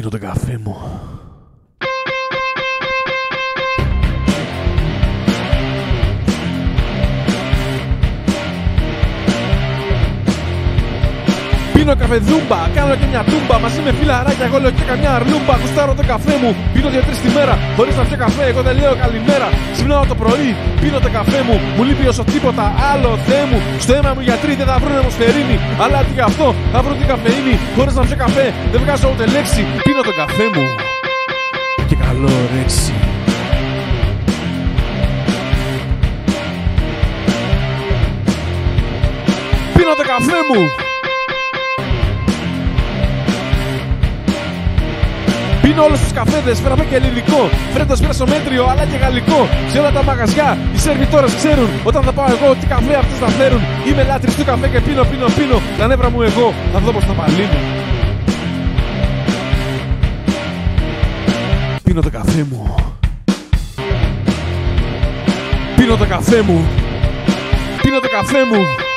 Πίνω τον καφέ Πίνω καφεδούμπα, κάνω και μια τούμπα μαζί με φιλαράκια. Εγώ λέω και καμιά αρλούμπα. Κουστάρω το καφέ μου, πίνω δύο-τρει τη μέρα. Χωρίς να πιω καφέ, εγώ δεν λέω καλημέρα. Ξυπνάω το πρωί, πίνω το καφέ μου. Μου λείπει όσο τίποτα άλλο, Θεέ μου. Στο αίμα μου γιατροί δεν θα βρουν αιμοσφαιρίνη. Αλλά τι γι' αυτό θα βρουν την καφεΐνη. Χωρίς να πιω καφέ, δεν βγάζω ούτε λέξη. Πίνω το καφέ μου. Και καλό ρέξι. Πίνω το καφέ μου. Πίνω όλου τους καφέδες, φέραμε και ελληνικό. Φρέντο στο μέτριο, αλλά και γαλλικό. Σε όλα τα μαγαζιά, οι σερβιτόρες ξέρουν. Όταν θα πάω εγώ, τι καφέ αυτέ θα φέρουν. Είμαι λάτρης του καφέ και πίνω, πίνω, πίνω. Τα νεύρα μου εγώ, θα δω πώ θα παλύνω. Πίνω το καφέ μου. Πίνω το καφέ μου. Πίνω το καφέ μου.